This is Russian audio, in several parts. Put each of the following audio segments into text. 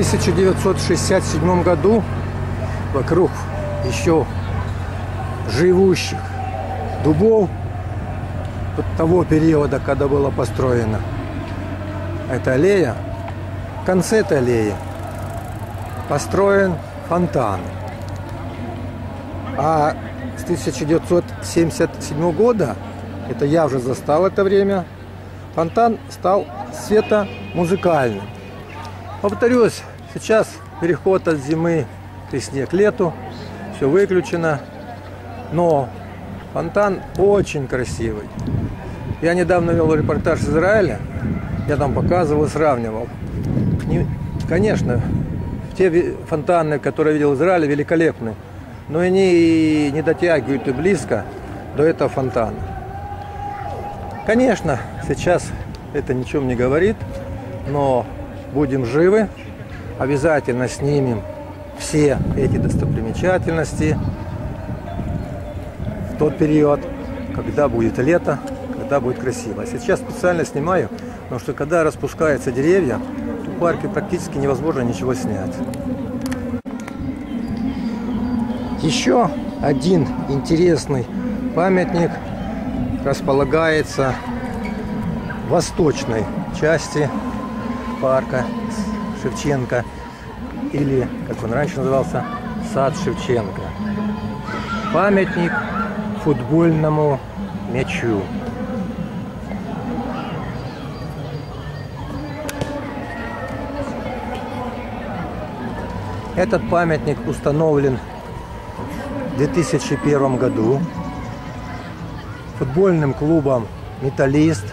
1967 году вокруг еще живущих дубов того периода, когда было построено эта аллея, в конце этой аллеи построен фонтан. А с 1977 года, это я уже застал это время, фонтан стал светомузыкальным. Повторюсь, сейчас переход от зимы к весне к лету, все выключено, но фонтан очень красивый. Я недавно вел репортаж из Израиля, я там показывал, сравнивал. Конечно, те фонтаны, которые я видел в Израиле, великолепны, но они не дотягивают и близко до этого фонтана. Конечно, сейчас это ничем не говорит, но будем живы, обязательно снимем все эти достопримечательности в тот период, когда будет лето, когда будет красиво. Сейчас специально снимаю, потому что когда распускаются деревья, в парке практически невозможно ничего снять. Еще один интересный памятник располагается в восточной части парка Шевченко или, как он раньше назывался, сад Шевченко. Памятник футбольному мячу. Этот памятник установлен в 2001 году футбольным клубом «Металлист»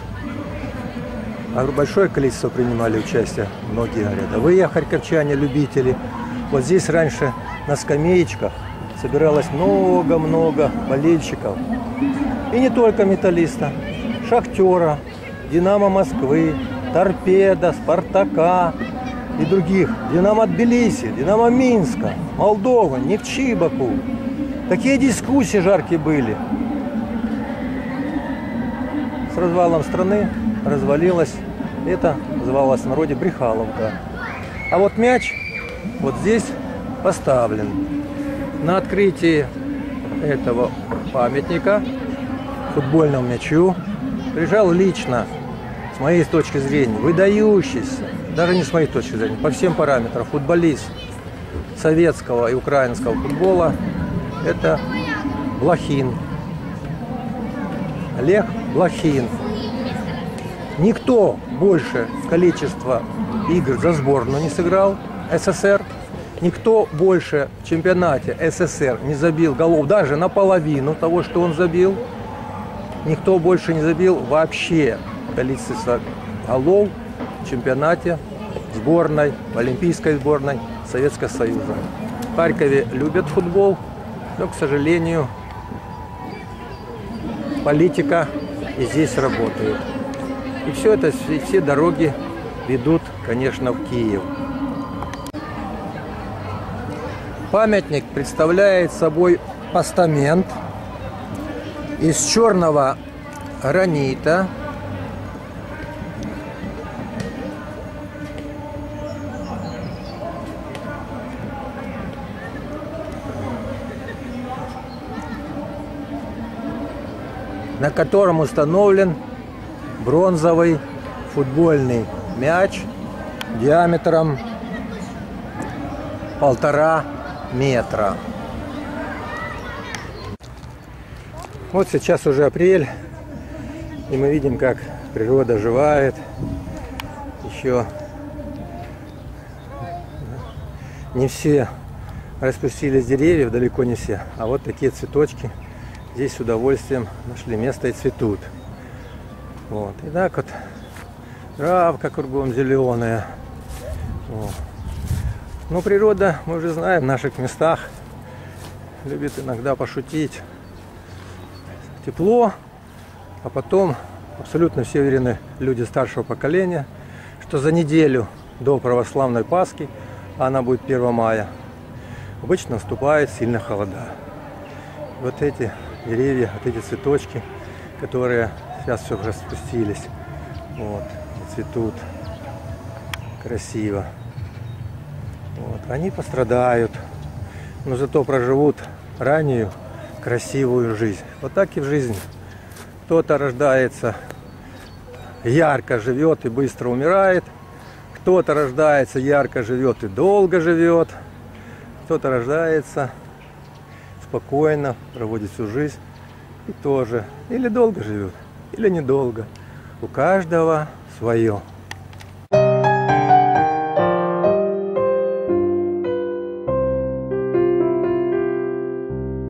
большое количество принимали участие, многие рядовые харьковчане, любители. Вот здесь раньше на скамеечках собиралось много-много болельщиков. И не только металлиста, шахтера, Динамо Москвы, Торпеда, Спартака и других. Динамо Тбилиси, Динамо Минска, Молдова, Невчи Баку. Такие дискуссии жаркие были. С развалом страны развалилась это называлось в народе Брехаловка. А вот мяч вот здесь поставлен. На открытии этого памятника футбольному мячу приезжал лично, с моей точки зрения, выдающийся, даже не с моей точки зрения, по всем параметрам, футболист советского и украинского футбола, это Блохин. Олег Блохин. Никто больше количества игр за сборную не сыграл СССР. Никто больше в чемпионате СССР не забил голов даже наполовину того, что он забил. Никто больше не забил вообще количество голов в чемпионате сборной, в олимпийской сборной Советского Союза. В Харькове любят футбол, но, к сожалению, политика и здесь работает. И все это, все дороги ведут, конечно, в Киев. Памятник представляет собой постамент из черного гранита. на котором установлен бронзовый футбольный мяч диаметром полтора метра. Вот сейчас уже апрель, и мы видим, как природа оживает. Еще не все распустились деревьев, далеко не все. А вот такие цветочки здесь с удовольствием нашли место и цветут. Вот. И так вот травка кругом зеленая. Вот. Ну, природа, мы уже знаем, в наших местах любит иногда пошутить. Тепло, а потом абсолютно все уверены люди старшего поколения, что за неделю до православной Пасхи, а она будет 1 мая, обычно наступает сильно холода. Вот эти деревья, вот эти цветочки, которые Сейчас все уже спустились. Вот, цветут. Красиво. Вот, они пострадают, но зато проживут раннюю красивую жизнь. Вот так и в жизни. Кто-то рождается ярко живет и быстро умирает. Кто-то рождается ярко живет и долго живет. Кто-то рождается спокойно, проводит всю жизнь и тоже или долго живет, или недолго. У каждого свое.